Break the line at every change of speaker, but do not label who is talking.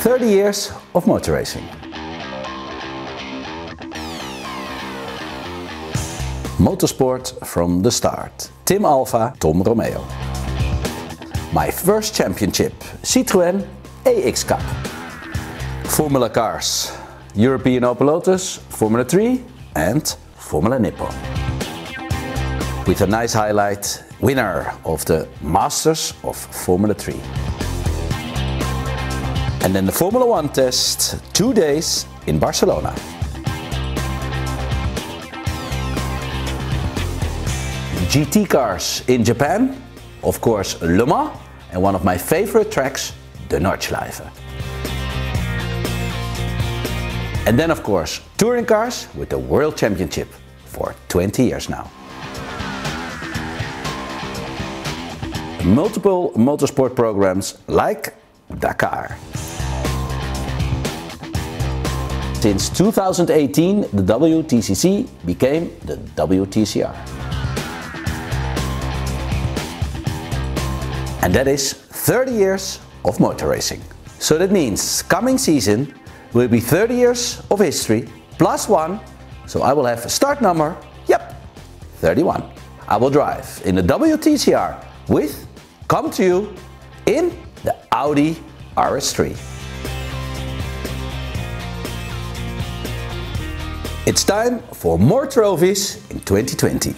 30 years of motor racing. Motorsport from the start. Tim Alfa, Tom Romeo. My first championship, Citroën AX Cup. Formula Cars, European Opel Lotus, Formula 3 and Formula Nippon. With a nice highlight, winner of the Masters of Formula 3. And then the Formula 1 test, two days in Barcelona. GT cars in Japan, of course Le Mans, and one of my favorite tracks, the Nordschleife. And then of course, touring cars with the World Championship for 20 years now. Multiple motorsport programs like Dakar. Since 2018, the WTCC became the WTCR. And that is 30 years of motor racing. So that means coming season will be 30 years of history plus one. So I will have a start number, yep, 31. I will drive in the WTCR with, Comtoyou, in the Audi RS3. It's time for more trophies in 2020.